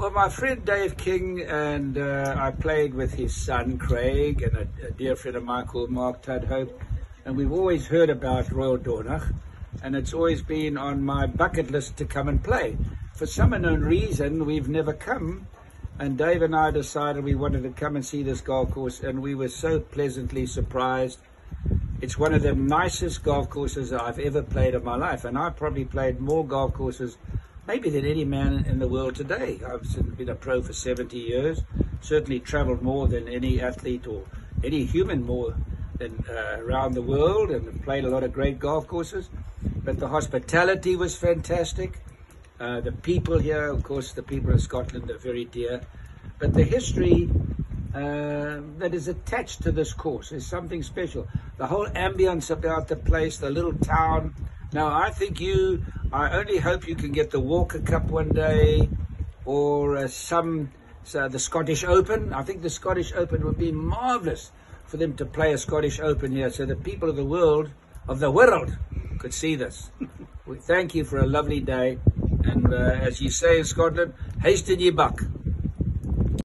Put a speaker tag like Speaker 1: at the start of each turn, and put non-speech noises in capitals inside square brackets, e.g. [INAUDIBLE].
Speaker 1: Well, my friend Dave King and uh, I played with his son Craig and a, a dear friend of mine called Mark Tudhope, and we've always heard about Royal Dornoch, and it's always been on my bucket list to come and play. For some unknown reason, we've never come, and Dave and I decided we wanted to come and see this golf course, and we were so pleasantly surprised. It's one of the nicest golf courses I've ever played in my life, and I've probably played more golf courses maybe than any man in the world today. I've been a pro for 70 years, certainly traveled more than any athlete or any human more than uh, around the world and played a lot of great golf courses. But the hospitality was fantastic. Uh, the people here, of course, the people of Scotland are very dear. But the history uh, that is attached to this course is something special. The whole ambience about the place, the little town. Now, I think you I only hope you can get the Walker Cup one day or uh, some, so the Scottish Open. I think the Scottish Open would be marvellous for them to play a Scottish Open here so the people of the world, of the world, could see this. [LAUGHS] we thank you for a lovely day. And uh, as you say in Scotland, haste in ye buck.